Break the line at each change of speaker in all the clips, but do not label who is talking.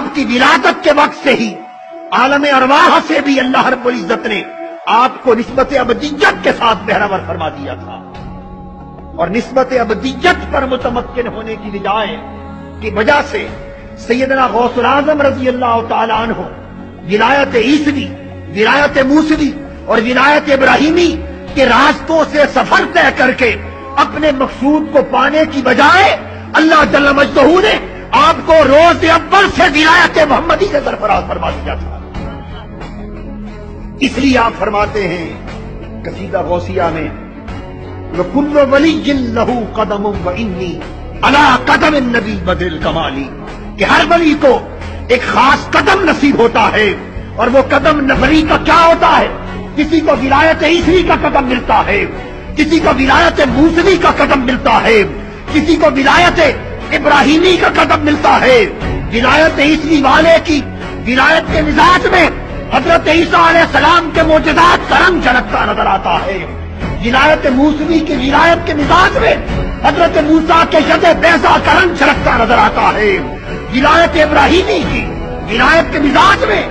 आपकी विरादत के वक्त से ही, आलम अरवाह से भी अल्लाह रब्बुल इज़्ज़त ने आपको निस्बत अबदियत के साथ बहरावर फरमा दिया था। और निस्बत अबदियत पर मुतमक्न होने की बजाय की वजह से सैदना गौसुल आज़म रज़ी अल्लाह तन हो विलायत ईसवी, विलायत मूसवी और विलायत इब्राहिमी के रास्तों से सफ़र तय करके अपने मकसूद को पाने की बजाय अल्लाह जल्ल मजदहू ने आपको रोज अब्बल से विलायत मोहम्मदी से सरफराज फरमा दिया था इसलिए आप फरमाते हैं, कसीदा गौसिया में कुल्लो वली लहू कदम व इन्नी अला कदम नबी बदल कमाली। कि हर वली को एक खास कदम नसीब होता है और वो कदम नबरी का क्या होता है? किसी को विलायत ईसरी का कदम मिलता है, किसी को विलायत मूसवी का कदम मिलता है, किसी को विलायत इब्राहिमी का कदम मिलता है। विलायत ईसरी वाले की, विलायत के मिजाज में हज़रत ईसा सलाम के मोजदात का रंग झलकता नज़र आता है। विलायत मूसवी की विलायत के मिजाज में हज़रत मूसा के शद पैसा का रंग झलकता नज़र आता है। विलायत इब्राहिमी की विलायत के मिजाज में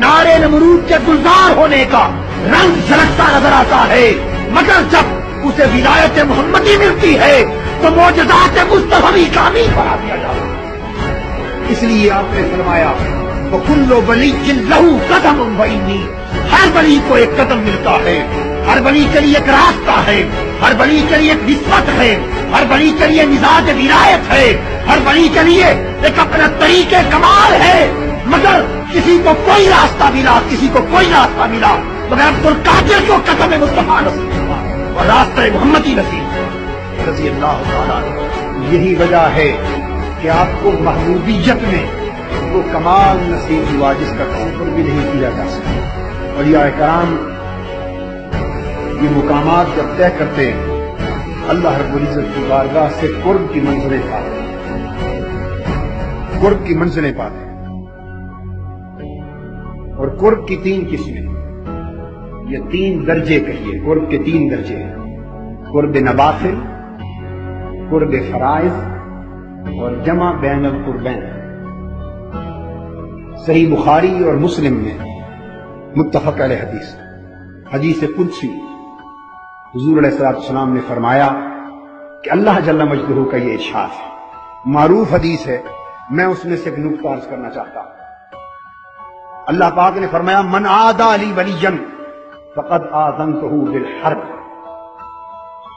नारे नमरूद के गुलजार होने का रंग झलकता नज़र आता है। मगर जब उसे विलायत मोहम्मदी मिलती है तो मोजदात मुस्तफी कामी बना दिया जाता इसलिए आपने फरमाया कुल्लो बली लहू कदम वही हर बली को एक कदम मिलता है। हर बली के लिए एक रास्ता है। हर बली के लिए एक निस्बत है। हर बली के लिए मिजाज विरायत है। हर बली के लिए एक अपना तरीके कमाल है। मगर किसी को कोई रास्ता मिला, किसी को कोई रास्ता मिला, मगर अब्दुल कादिर को कदम मुस्तफ़ा नसीब हुआ और रास्ता मोहम्मदी नसीब रज़ी अल्लाह यही वजह है कि आपको महबूबियत में वो कमाल नसीब हुआ जिसका तस्वर भी नहीं किया जा सकता। और यह कराम ये मुकाम जब तय करते हैं, अल्लाह रबुल्जत की बारगाह से कुर्ब की मंजिलें पाते हैं। कुर्ब की मंजिलें पाते हैं। और कुर्ब की तीन किस्में, ये तीन दर्जे कहिए, कुर्ब के तीन दर्जे हैं। कुर्ब नबाफिल कुर्ब फराइज और जमा बैन कुर्बैन। सही बुखारी और मुस्लिम में मुतफक हदीस। हदीस कुदसी। हजूर सलाम ने फरमाया कि अल्लाह जल्ला मजदूर का ये इशार है। मारूफ हदीस है। मैं उसमें से एक नुकता अर्ज़ करना चाहता हूँ। अल्लाह पाक ने फरमाया, मन आदा अली वलीजन फ़कद आज़म तो बिल हर्ब।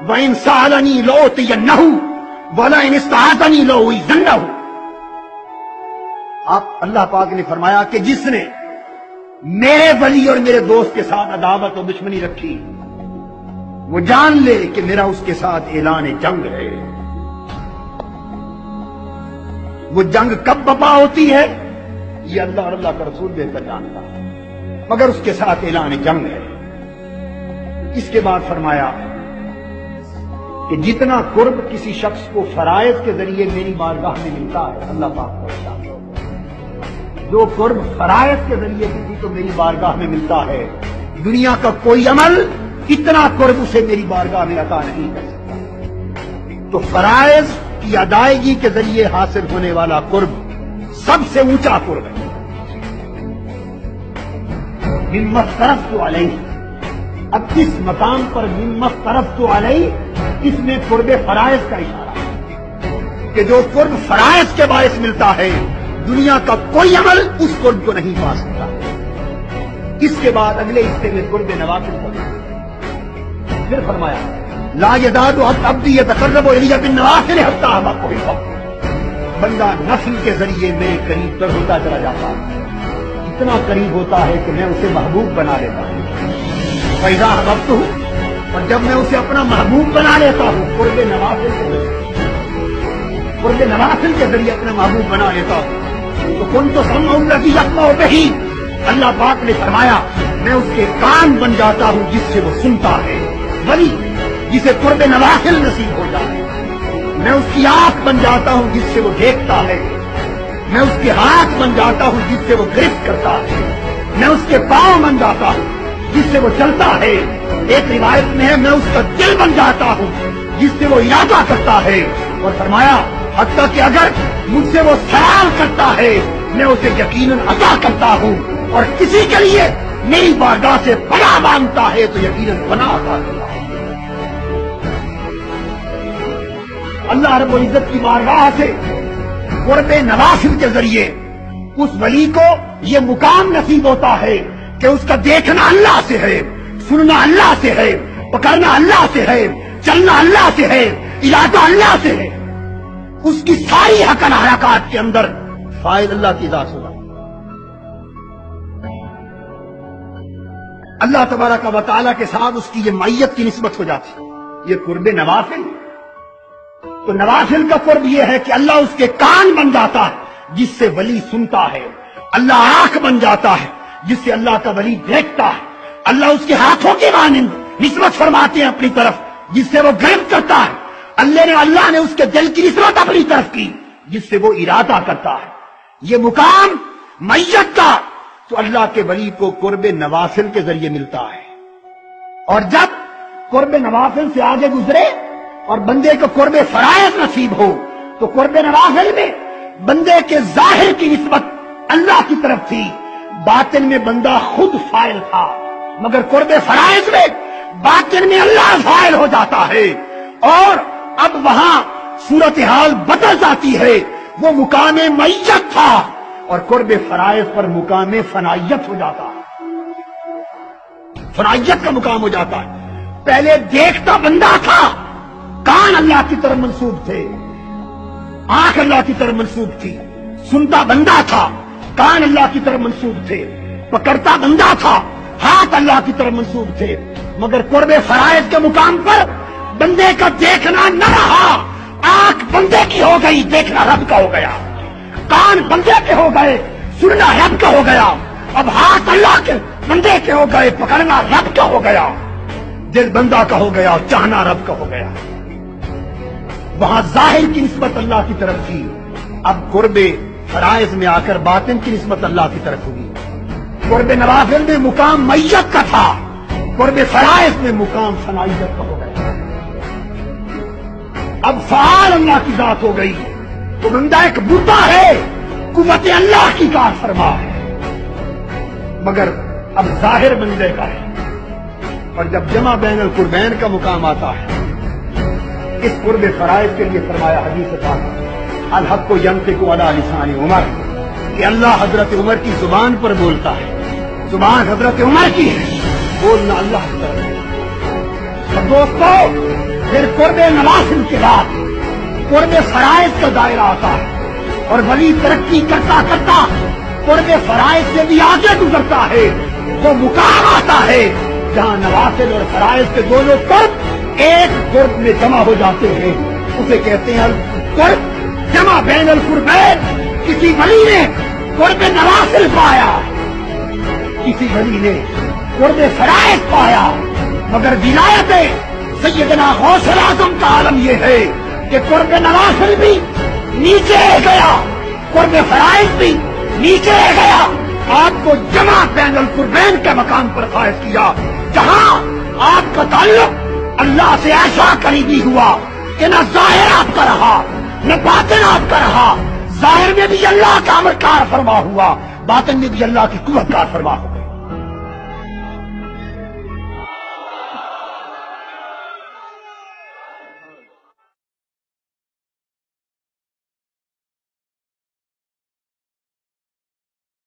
व इन सालनी लौतियन्नहु वला इन इस्ताअतनी लौइजन्नहु आप अल्लाह पाक ने फरमाया कि जिसने मेरे वली और मेरे दोस्त के साथ अदावत और दुश्मनी रखी, वो जान ले कि मेरा उसके साथ ऐलान जंग है। वो जंग कब बपा होती है, ये अल्लाह और अल्लाह का रसूल बेहतर जानता है, मगर उसके साथ ऐलान जंग है। इसके बाद फरमाया कि जितना कुर्ब किसी शख्स को फरायज के ज़रिए मेरी बारगाह में मिलता है, अल्लाह पाक को जो कुर्ब फरायज के ज़रिए किसी को मेरी बारगाह में मिलता है, दुनिया का कोई अमल इतना कुर्ब उसे मेरी बारगाह में अता नहीं कर सकता। तो फरायज की अदायगी के ज़रिए हासिल होने वाला कुर्ब सबसे ऊँचा कुर्ब है। हिम्मत तरफ़ तो अलई अब किस मकाम पर हिम्मत तरफ़ तो अलई इसमें कुर्ब फरायज का इशारा कि जो कुर्ब फरायज के बायस मिलता है, दुनिया का कोई अमल उस कुर्ब को नहीं पा सकता। इसके बाद अगले हिस्से में कुर्ब नवाफिल फिर फरमाया, ला यदाद अब भी यह तकर्रब बिन नवाफिल हफ़्ता हम कोई बंदा नफल के ज़रिए मेरे करीब तर होता चला जाता है। इतना करीब होता है कि मैं उसे महबूब बना लेता हूँ। पैदा वक्त हूँ और जब मैं उसे अपना महबूब बना लेता हूँ कुर्ब नवाफिल के कुर्ब के ज़रिए अपना महबूब बना लेता हूँ तो कौन तो समझी यकमा ही अल्लाह पाक ने फरमाया, मैं उसके कान बन जाता हूँ जिससे वो सुनता है, वली, जिसे कुर्ब नवासिल नसीब हो जाए। मैं उसकी आँख बन जाता हूँ जिससे वो देखता है। मैं उसके हाथ बन जाता हूँ जिससे वो गिरफ्त करता है। मैं उसके पाँव बन जाता हूँ जिससे वो चलता है। एक रिवायत में है मैं उसका दिल बन जाता हूँ, जिससे वो इरादा करता है और फरमाया, हत्या कि अगर मुझसे वो सवाल करता है, मैं उसे यकीनन अदा करता हूँ और किसी के लिए मेरी बारगाह से बड़ा माँगता है तो यकीनन बना अदा करता है। अल्लाह रब इज़्ज़त की बारगाह से कुर्ब नवासिल के ज़रिए उस वली को ये मुकाम नसीब होता है कि उसका देखना अल्लाह से है। सुनना अल्लाह से है, पकड़ना अल्लाह से है, चलना अल्लाह से है, इरादा अल्लाह से है। उसकी सारी हकन हरकत के अंदर फायद अल्लाह की दास होगा। अल्लाह तबारा का वाली के साथ उसकी ये मैयत की नस्बत हो जाती ये कुर्ब नवाफिल। तो नवाफिल का कुर्ब यह है कि अल्लाह उसके कान बन जाता है, जिससे वली सुनता है। अल्लाह आँख बन जाता है, जिससे अल्लाह का वली देखता है। अल्लाह उसके हाथों के मानिंद निस्बत फरमाते हैं अपनी तरफ़, जिससे वो गर्व करता है। अल्लाह ने अल्लाह ने उसके दिल की निस्बत अपनी तरफ़ की, जिससे वो इरादा करता है। ये मुकाम मैयत का तो अल्लाह के वली को कुर्ब नवाफिल के ज़रिए मिलता है। और जब कुर्ब नवासिल से आगे गुजरे और बंदे को कुर्ब फरायज नसीब हो तो कुर्ब नवाफिल में बंदे के ज़ाहिर की नस्बत अल्लाह की तरफ़ थी। बातिन में बंदा खुद फ़ाइल था। मगर कुर्ब फराइज में बातिन में अल्लाह फ़ाइल हो जाता है। और अब वहाँ सूरत हाल बदल जाती है। वो मुकाम मैयत था और कुर्ब फराइज पर मुकाम फनाइत हो जाता है। फनाइत का मुकाम हो जाता है। पहले देखता बंदा था, कान अल्लाह की तरफ़ मंसूब थे। आँख अल्लाह की तरफ़ मंसूब थी। सुनता बंदा था, कान अल्लाह की तरफ़ मंसूब थे। पकड़ता बंदा था हाथ अल्लाह की तरफ़ मंसूब थे। मगर कुर्ब फरायज के मुकाम पर बंदे का देखना न रहा। आँख बंदे की हो गई, देखना रब का हो गया। कान बंदे के हो गए, सुनना रब का हो गया। अब हाथ अल्लाह के बंदे के हो गए, पकड़ना रब का हो गया। दिल बंदा का हो गया, चाहना रब का हो गया। वहाँ ज़ाहिर की नस्बत अल्लाह की तरफ़ थी। अब कुर्बे फराइज में आकर बातिन की नस्बत अल्लाह की तरफ़ हुई कुर्ब नवाफिल में मुकाम मैयत का था। कुर्ब फराइज में मुकाम सनाइत का हो गया। अब फाल अल्लाह की बात हो गई। तो बंदा एक बुद्धा है कुत अल्लाह की कार फरमा है। मगर अब ज़ाहिर बंदे का है। और जब जमा बैन कुर्बैन का मुकाम आता है, इस कुर्ब फराइज के लिए फरमाया हदीस था अलहक को यंते को अला लिसान उमर, कि अल्लाह हज़रत उमर की ज़ुबान पर बोलता है। ज़ुबान हज़रत उमर की है। बोलना अल्लाह तो दोस्तों, फिर कुर्ब नवासिल के बाद कुर्ब फराइज का दायरा आता है और वली तरक्की करता करता कुर्ब फराइज से भी आगे गुजरता है। वो मुकाम आता है जहाँ नवासिल और फराइज के दोनों कुर्ब एक कुर्ब में जमा हो जाते हैं। उसे कहते हैं कुर्ब जमा बैन कुर्बैन किसी वली ने कुर्ब नवासिल पाया। किसी वली ने कुर्ब फरायत पाया। मगर विलायत सैदना हौसल आज़म का आलम यह है कि कुर्ब नवासिल भी नीचे गया कुर्ब फराइज भी नीचे गया। आपको जमा पैनल कुर्बैन के मकाम पर फायद किया, जहाँ आपका ताल्लुक अल्लाह से ऐसा करीबी हुआ कि न ज़ाहिर आपका रहा, न बातिन आपका रहा। ज़ाहिर में भी अल्लाह का अमर कार फरमा हुआ, बातिन में भी अल्लाह की कुत फरमा हुआ।